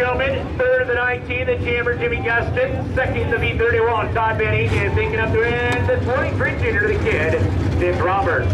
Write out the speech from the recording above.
gentlemen. Third of the 19, the Jammer Jimmy Gustin. Second, the V31, Todd Benny. And thinking up the end, the 23 junior, the kid, Nick Roberts.